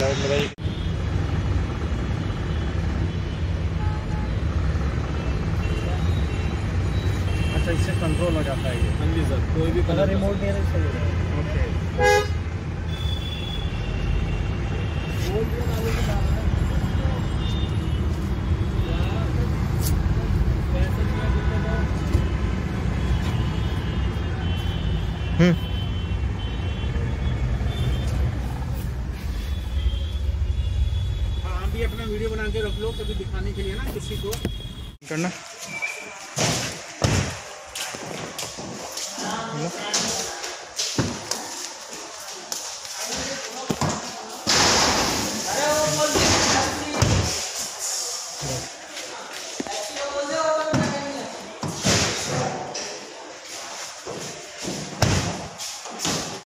Side में अच्छा इससे कंट्रोल हो जाता है ये। हाँ जी सर कोई भी कलर रिमोट नहीं है तो ओके हम्म। भी अपना वीडियो बना के रख लो, कभी दिखाने के लिए ना, किसी को। करना।